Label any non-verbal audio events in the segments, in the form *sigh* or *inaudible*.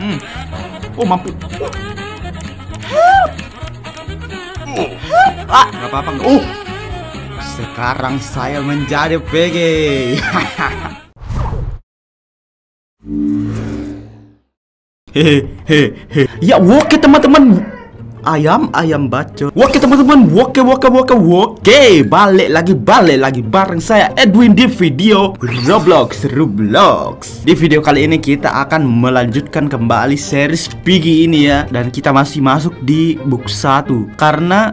Hmm. Oh, mampu. Ah, nggak apa-apa. nggak- Oh, sekarang saya menjadi PG. *laughs* Hehehe. Ya, oke teman-teman. Ayam, ayam bacot. Oke teman-teman, oke, oke, oke, oke. Balik lagi, balik lagi bareng saya Edwin di video Roblox, Roblox. Di video kali ini kita akan melanjutkan kembali series Piggy ini ya, dan kita masih masuk di book 1 karena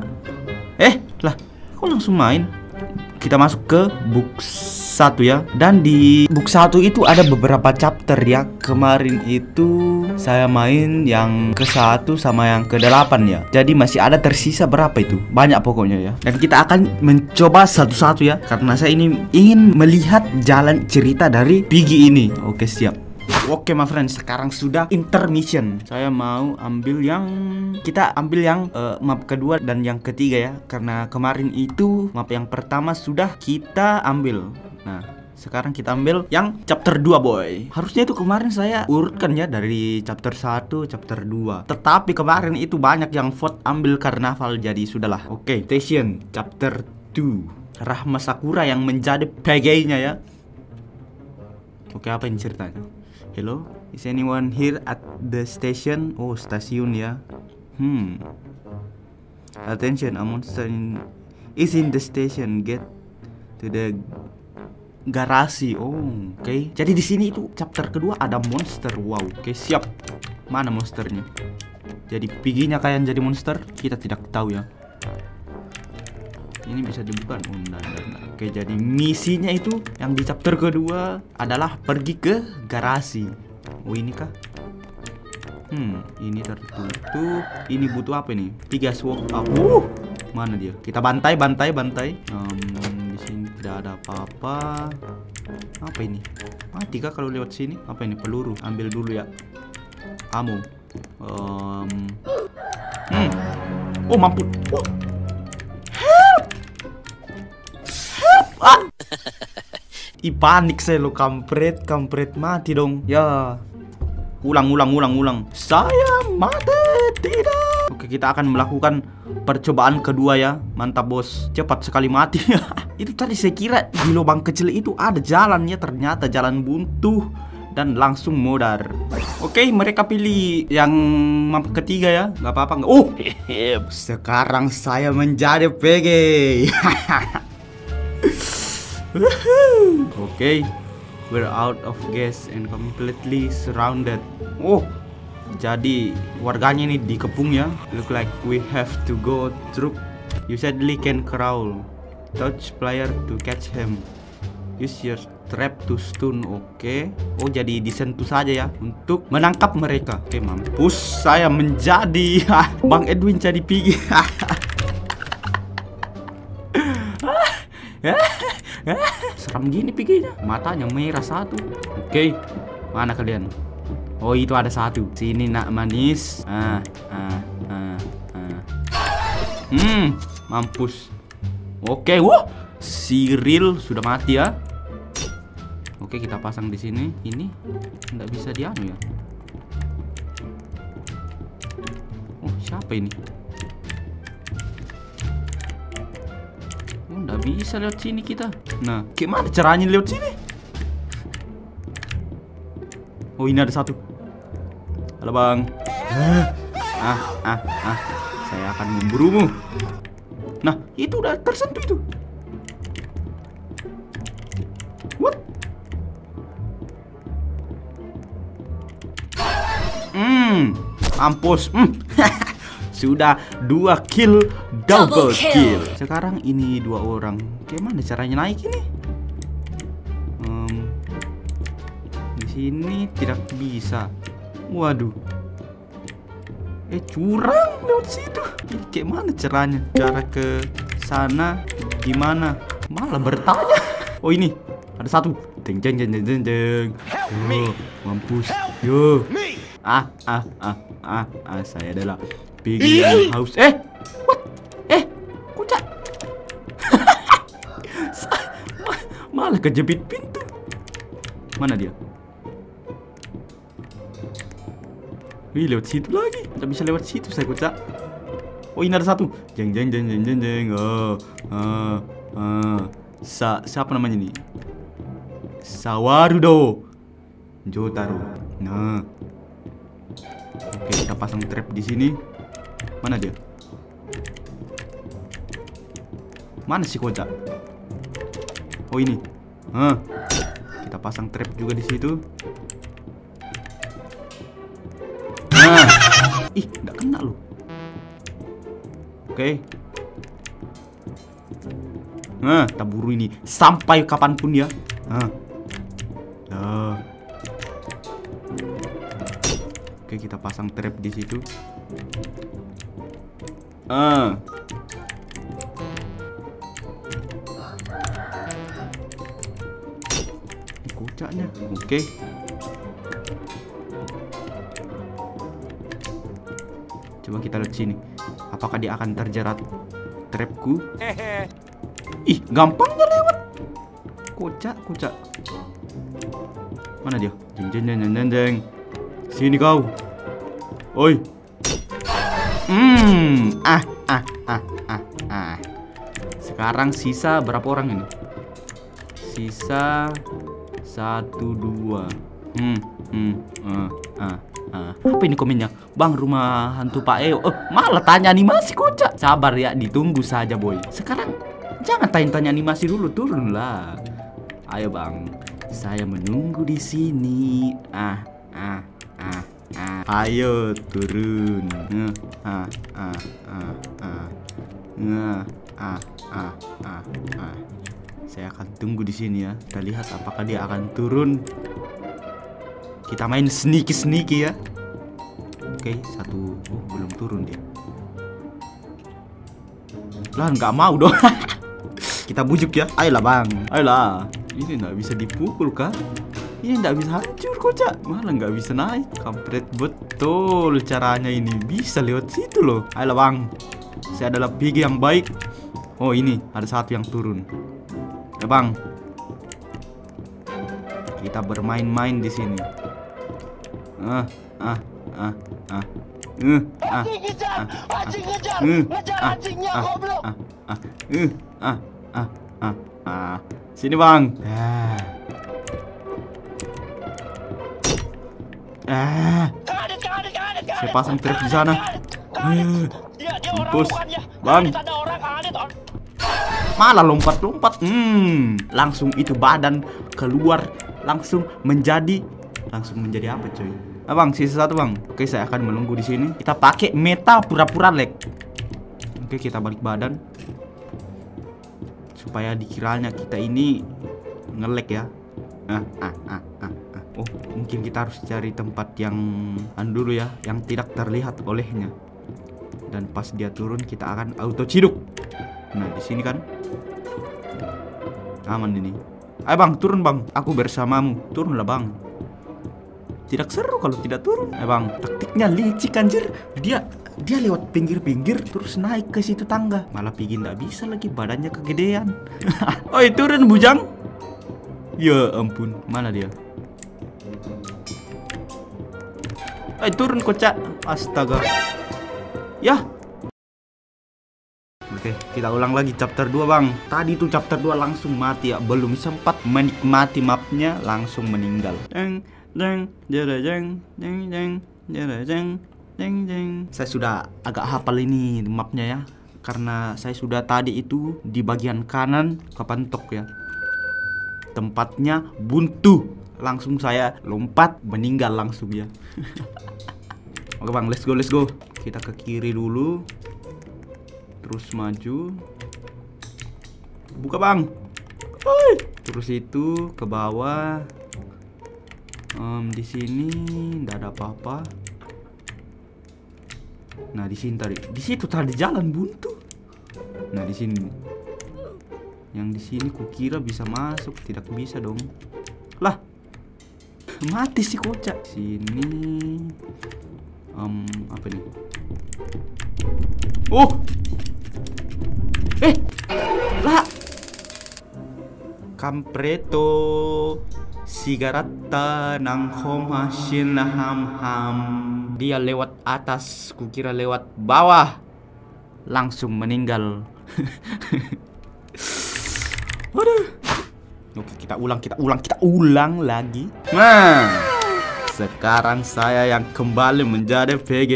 eh lah, kok langsung main? Kita masuk ke book 1 ya. Dan di book 1 itu ada beberapa chapter ya. Kemarin itu saya main yang ke-1 sama yang ke-8 ya. Jadi masih ada tersisa berapa itu? Banyak pokoknya ya. Dan kita akan mencoba satu-satu ya karena saya ini ingin melihat jalan cerita dari Piggy ini. Oke, siap. Oke my friends, sekarang sudah intermission. Saya mau ambil yang kita ambil yang eh, map kedua dan yang ketiga ya. Karena kemarin itu map yang pertama sudah kita ambil. Nah, sekarang kita ambil yang chapter 2 boy. Harusnya itu kemarin saya urutkan ya dari chapter 1, chapter 2. Tetapi kemarin itu banyak yang vote ambil karnaval jadi sudahlah. Oke, station chapter 2. Rahma Sakura yang menjadi PG-nya ya. Oke, apa ini ceritanya? Hello, is anyone here at the station? Oh, stasiun ya. Hmm. Attention, a monster in, is in the station. Get to the garasi. Oh, oke. Jadi di sini itu chapter kedua ada monster. Wow, oke siap. Mana monsternya? Jadi piginya kayak jadi monster? Kita tidak tahu ya. Ini bisa dibuka. Oh. Oke, jadi misinya itu yang di chapter kedua adalah pergi ke garasi. Oh, ini kah? Hmm, ini tertutup. Ini butuh apa ini? Tiga swap up. Uh, mana dia? Kita bantai, bantai, bantai. Em, di sini tidak ada apa-apa. Apa ini? Mati kah kalau lewat sini? Apa ini? Peluru. Ambil dulu ya. Kamu. Em, hmm. Oh, mampu. Oh. Ah. *laughs* Ih panik saya lo kampret, kampret mati dong. Ya. Ulang, ulang, ulang, ulang. Saya mati tidak. Oke, kita akan melakukan percobaan kedua ya. Mantap bos. Cepat sekali mati. *laughs* itu tadi saya kira di lubang kecil itu ada jalannya, ternyata jalan buntu dan langsung modar. Oke, mereka pilih yang map ketiga ya. Gak apa-apa nggak. Oh, *laughs* sekarang saya menjadi PG. *laughs* Okay, we're out of gas and completely surrounded. Oh, jadi warganya ini dikepung ya. Look like we have to go through. You sadly can crawl. Touch player to catch him. Use your trap to stun. Oke. Oh, jadi disentuh saja ya untuk menangkap mereka. Oke, mampus saya menjadi *laughs* Bang Edwin jadi pigi. *laughs* Seram gini piginya. Matanya merah satu. Oke. Mana kalian? Oh, itu ada satu. Sini nak manis. Ah, ah, ah, ah. Hmm, mampus. Oke, wah. Cyril sudah mati ya. Oke, kita pasang di sini. Ini nggak bisa dianu ya. Oh, siapa ini? Bisa lewat sini kita. Nah, gimana caranya lewat sini? Oh, ini ada satu. Halo, Bang. Ah, ah, ah. Saya akan memburumu. Nah, itu udah tersentuh itu. What? Hmm, mampus. Hmm. *laughs* Sudah dua kill double, Double kill. kill. Sekarang ini dua orang. Gimana caranya naik ini? Em, di sini tidak bisa. Waduh. Eh curang lewat situ. Ini gimana caranya? Cara ke sana gimana? Malah bertanya. Oh ini ada satu. Jeng jeng jeng jeng jeng jeng. Yo, mampus. Yo. Ah ah ah ah ah saya adalah Piggy yang haus. Eh, what? Eh, kucak. *laughs* Malah kejepit pintu. Mana dia? Wih, lewat situ lagi. Tidak bisa lewat situ saya kocak. Oh, ini ada satu. Jeng jeng jeng jeng jeng jeng. Oh. Ah. Ah. Sa siapa namanya nih? Sawarudo. Jotaro. Nah. Oke, kita pasang trap di sini. Mana dia? Mana sih kocak? Oh, ini. Hah. Kita pasang trap juga di situ. Nah. Ih, nggak kena loh. Oke. Nah, kita buru ini sampai kapan pun ya. Nah. Oke, kita pasang trap di situ. Ah. Kocaknya. Oke. Coba kita lihat sini. Apakah dia akan terjerat trapku? Ih, gampangnya lewat. Kocak, kocak. Mana dia? Jeng jeng jeng jeng. jeng. Sini kau. Oi. Hmm, ah ah ah ah ah. Sekarang sisa berapa orang ini? Sisa satu dua. Hmm, hmm, ah, ah, ah. Apa ini komennya? Bang rumah hantu Pak Eo. Oh, malah tanya animasi kocak. Sabar ya, ditunggu saja boy. Sekarang jangan tanya-tanya animasi dulu, turunlah. Ayo bang, saya menunggu di sini. Ah, ah. Ayo turun. Nah, ah, ah, ah, ah. Nah, ah, ah, ah, ah. Saya akan tunggu di sini ya. Kita lihat apakah dia akan turun. Kita main sneaky sneaky ya. Oke, satu. Oh, belum turun dia. Lah, nggak mau dong. *laughs* Kita bujuk ya. Ayolah bang. Ayolah. Ini nggak bisa dipukul kah? Ini nggak bisa hancur kocak. Malah nggak bisa naik. Kampret betul caranya ini. Bisa lewat situ loh. Ayolah bang. Saya adalah PG yang baik. Oh ini ada satu yang turun. Ya bang. Kita bermain-main di sini. Ah, ah, ah, ah. Uh, ah, Anjing ngejar, anjing ngejar, uh, ngejar ah, anjingnya ah, goblok. ah, ah, uh, ah, ah, ah, ah. Sini bang. Ah. Kadit. Saya pasang trap di sana. Eh, orang Mampus. bukannya. Bang. Malah lompat-lompat. Hmm, langsung itu badan keluar langsung menjadi langsung menjadi apa coy? Abang, sisa satu bang. Oke, saya akan menunggu di sini. Kita pakai meta pura-pura lag. Oke, kita balik badan supaya dikiranya kita ini ngelek ya. Ah, ah, ah, ah. Oh, mungkin kita harus cari tempat yang anu dulu ya, yang tidak terlihat olehnya. Dan pas dia turun, kita akan auto ciduk. Nah, di sini kan aman ini. Ayo bang, turun bang. Aku bersamamu. Turunlah bang. Tidak seru kalau tidak turun. Eh bang, taktiknya licik anjir. Dia dia lewat pinggir-pinggir terus naik ke situ tangga. Malah Pigi nggak bisa lagi badannya kegedean. *laughs* Oi turun bujang. Ya ampun, mana dia? Oi turun kocak. Astaga. Ya, Oke, kita ulang lagi chapter 2 bang Tadi tuh chapter 2 langsung mati ya Belum sempat menikmati mapnya Langsung meninggal jere, jeng, jeng, jeng, jere, jeng, jeng, jeng. Saya sudah agak hafal ini mapnya ya Karena saya sudah tadi itu Di bagian kanan Kepentok ya Tempatnya buntu Langsung saya lompat Meninggal langsung ya. *laughs* Oke bang, let's go, let's go. Kita ke kiri dulu. Terus maju. Buka bang. Hai. terus itu ke bawah. Em, di sini tidak ada apa-apa. Nah di sini tadi. Di situ tadi jalan buntu. Nah di sini. Yang di sini kukira bisa masuk. Tidak bisa dong. Lah mati si kocak sini Em, apa nih oh Eh, lah. Kampreto sigarata nang hom hasin ham ham. Dia lewat atas, kukira lewat bawah. Langsung meninggal. *laughs* Waduh. Oke, kita ulang, kita ulang, kita ulang lagi. Nah, sekarang saya yang kembali menjadi PG.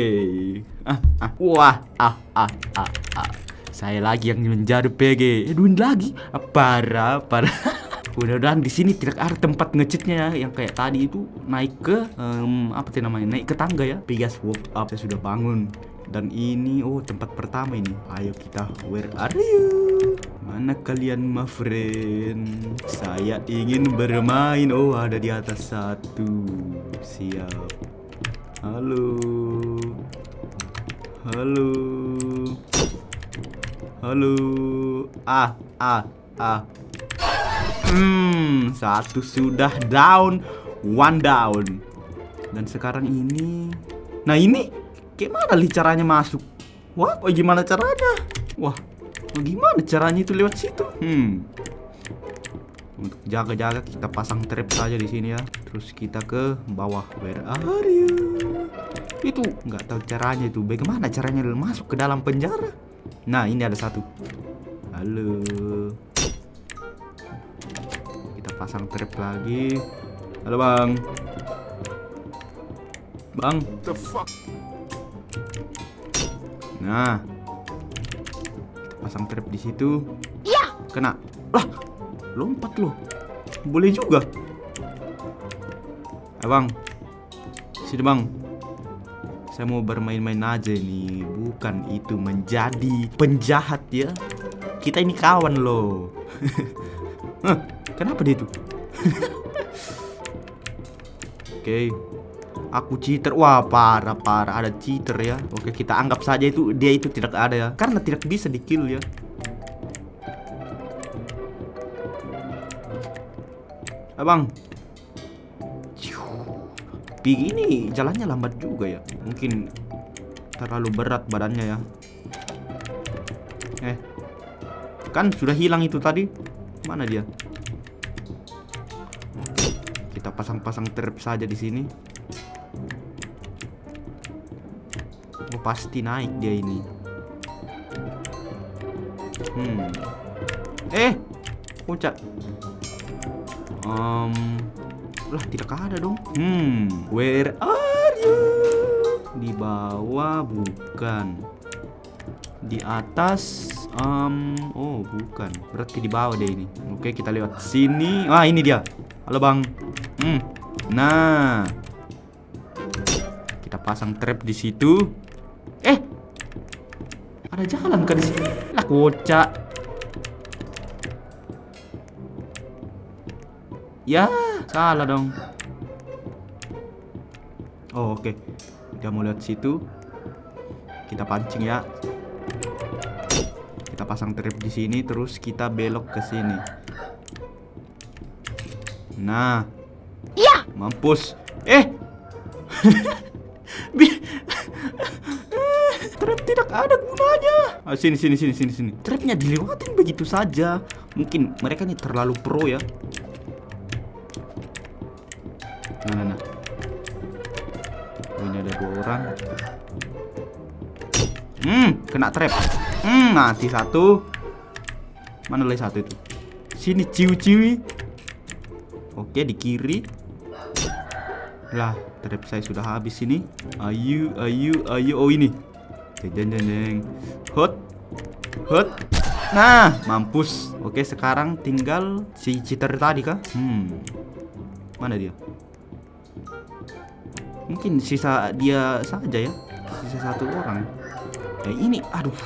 Ah, ah, wah, ah, ah, ah, ah. Saya lagi yang menjadi PG. Edwin lagi. Ah, parah, parah. *laughs* Mudah-mudahan di sini tidak ada tempat ngecitnya ya yang kayak tadi itu naik ke em, apa sih namanya naik ke tangga ya. Bigas woke up saya sudah bangun dan ini oh tempat pertama ini. Ayo kita where are you? Mana kalian my friend? Saya ingin bermain. Oh ada di atas satu. Siap. Halo. Halo. Halo. Ah ah ah. Hmm, satu sudah down, one down. Dan sekarang ini, nah ini gimana caranya masuk? Wah, oh gimana caranya? Wah, oh gimana caranya itu lewat situ? Hmm. Untuk jaga-jaga kita pasang trap saja di sini ya. Terus kita ke bawah. Where are you? Itu nggak tahu caranya itu. Bagaimana caranya masuk ke dalam penjara? Nah, ini ada satu. Halo kita pasang trap lagi halo bang bang The fuck? nah pasang trap di situ. Iya. Kena. Lah lompat lo boleh juga. Eh bang sini bang. Saya mau bermain-main aja nih bukan itu menjadi penjahat ya. Kita ini kawan loh *laughs* Hah, kenapa dia itu? *laughs* Oke. Aku cheater. Wah, parah parah ada cheater ya. Oke, kita anggap saja itu dia itu tidak ada ya. Karena tidak bisa di kill ya. Abang. Pig ini jalannya lambat juga ya. Mungkin terlalu berat badannya ya. Eh. Kan sudah hilang itu tadi. Mana dia? Kita pasang-pasang trap saja di sini. Pasti naik dia ini. Hmm. Eh, kocak. Um, lah tidak ada dong. Hmm, where are you? Di bawah bukan. Di atas um, oh bukan. Berarti di bawah deh ini. Oke, kita lewat sini. Ah, ini dia. Halo, Bang. Hmm. Nah. Kita pasang trap di situ. Ada jalan kan di sini? Lah kocak. Ya, salah dong. Oh, oke. Dia mau lihat situ. Kita pancing ya. Kita pasang trap di sini terus kita belok ke sini. Nah. Iya. Mampus. Eh. *laughs* Bi- Trap tidak ada gunanya. Ah, sini sini sini sini sini. Trapnya dilewatin begitu saja. Mungkin mereka ini terlalu pro ya. Nah, nah, nah. Ini ada dua orang. Hmm, kena trap. Hmm, mati satu. Mana lagi satu itu? Sini ciwi-ciwi. Oke, di kiri. Lah, trap saya sudah habis ini. Ayu, ayu, ayu. Oh, ini. Deng, deng, deng, deng. Hot. Hot. Nah, mampus. Oke, sekarang tinggal si cheater tadi kah? Hmm. Mana dia? Mungkin sisa dia saja ya. Sisa satu orang. Eh, ini aduh.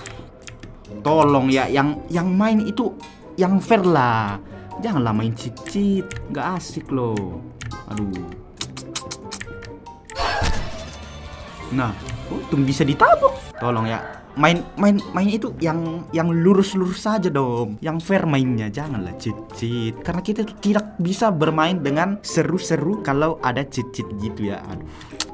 Tolong ya yang yang main itu yang fair lah. Janganlah main cheat-cheat, nggak asik loh. Aduh. Nah, untung bisa ditabuk. Tolong ya. Main main main itu yang yang lurus-lurus saja dong. Yang fair mainnya, janganlah cheat-cheat. Karena kita tuh tidak bisa bermain dengan seru-seru kalau ada cheat-cheat gitu ya. Aduh.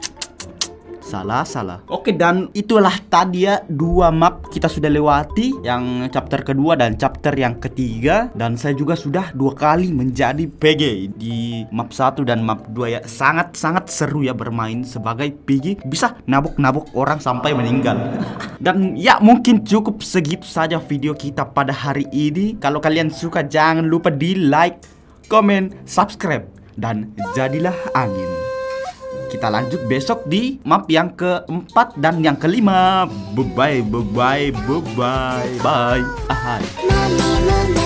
Salah, salah. Oke, dan itulah tadi ya dua map kita sudah lewati, yang chapter kedua dan chapter yang ketiga. Dan saya juga sudah dua kali menjadi PG di map 1 dan map 2 ya. Sangat-sangat seru ya bermain sebagai PG. Bisa nabuk-nabuk orang sampai meninggal. *laughs* dan ya mungkin cukup segitu saja video kita pada hari ini. Kalau kalian suka jangan lupa di like, komen, subscribe, dan jadilah angin kita lanjut besok di map yang keempat dan yang kelima. Bye bye bye bye bye. Bye. Ahai.